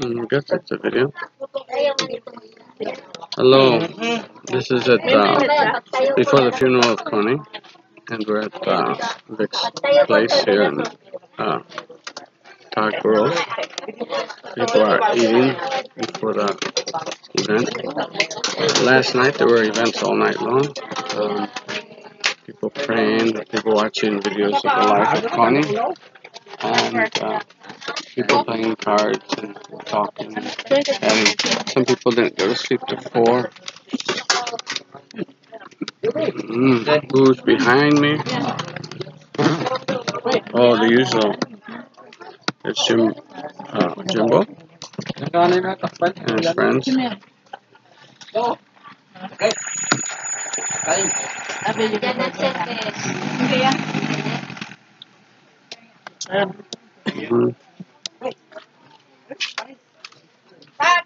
Mm, I guess it's a video. Hello, this is at uh, before the funeral of Connie, and we're at uh, Vic's place here in uh, Tagburos. People are eating before the event. Last night there were events all night long. Um, people praying, people watching videos of the life of Connie, and uh, people playing cards and talking and. Some people didn't go to sleep till four. Mm, who's behind me? Oh, the usual. It's Jim, uh, Jimbo and his friends. Mhm.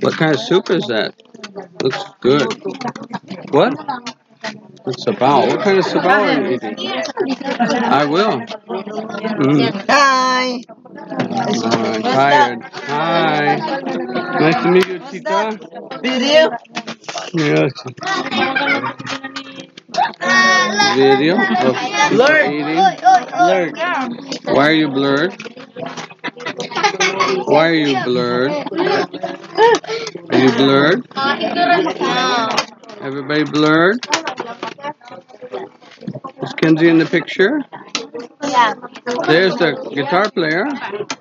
What kind of soup is that? Looks good. What? It's sabao. What kind of sabao are you eating? I will. Mm. Hi! I'm tired. Hi. Nice to meet you, Tita. Video? Yes. Video of people Blurred. Blurred. Why are you blurred? Why are you blurred? Are you blurred? Everybody blurred? Is Kenzie in the picture? Yeah. There's the guitar player.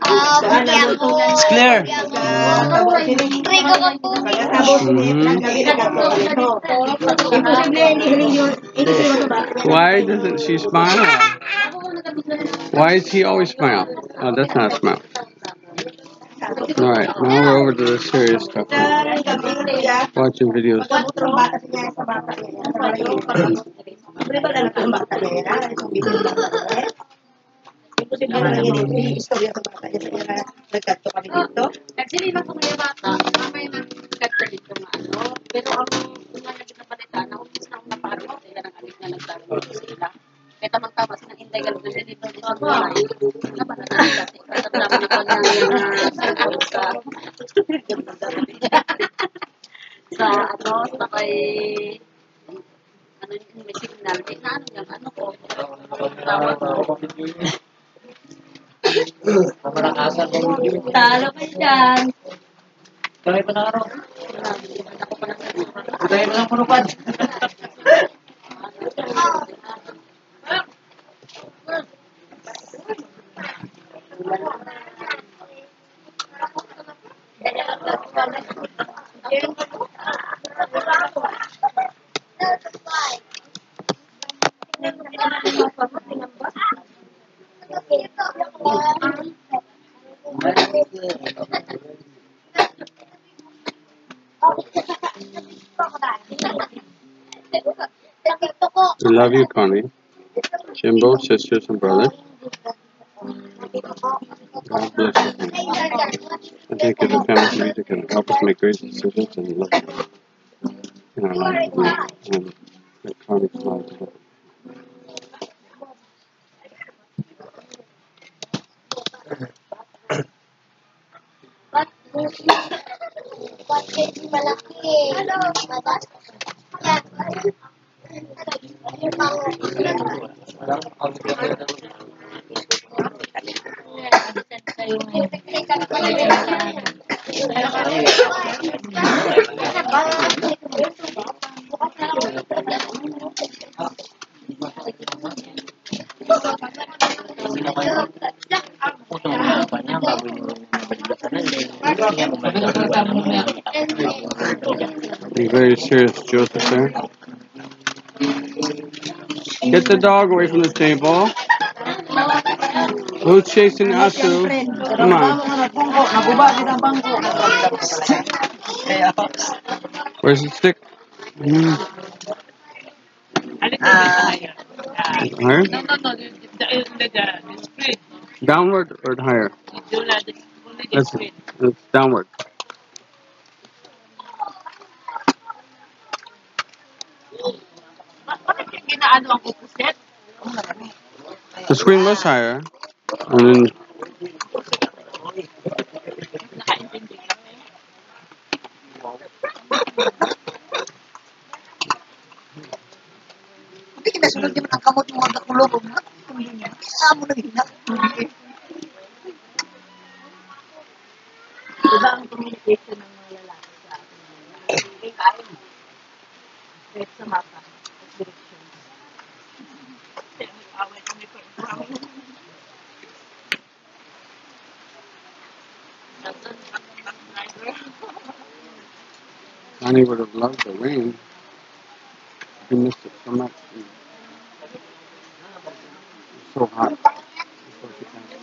It's clear. Mm-hmm. Why doesn't she smile? Why is he always smile? Oh, that's not a smile. Alright, now we're over to the serious stuff. Watching videos. Actually, sa sa ano, sa kay ano yung may signal. Eh, na ano yung ano ko. Tawag ko. Talo ka dyan. Kami pa na araw. Ako pa lang Kami pa lang We love you, Connie. Jimbo, sisters, and brothers. God bless you. And thank you to Family Music and help us make great decisions and love in our lives and, and make Connie smile. today. Be very serious, Joseph there. Get the dog away from the table. Who's chasing Asu? Come on. Where's the stick? Mm. the. Downward or higher? The, the, only the That's, screen. it's downward. Ba- Bakit yung ginaano ang opposite? The screen was higher. And then Nakaintindi kami. hindi kinasunod din ang kamot mo ang nakulog. Amo na gina. Diba ang communication ng mga lalaki sa atin? Sa mapa, direction. Kasi nag-away kami pa would have loved the rain. He missed it so much. It's so hot. So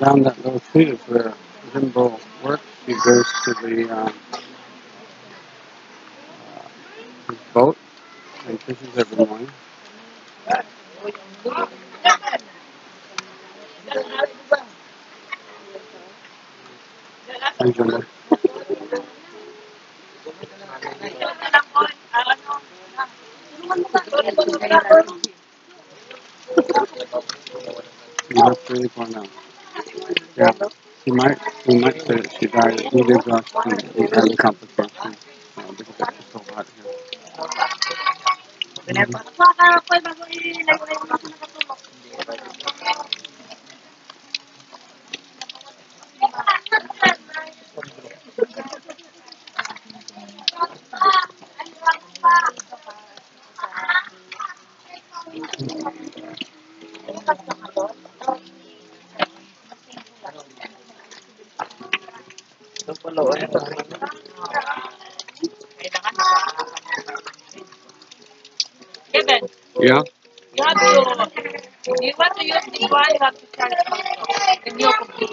Down that little street is where Jimbo works. He goes to the um, uh, boat and fishes every morning. Hi, Jimbo. She left really far now. Yeah. He might he might say she died of heat exhaustion and complications uh, because it's so hot here. Kevin, Yeah. you have to, you want to use this one, you have to charge. The new computer.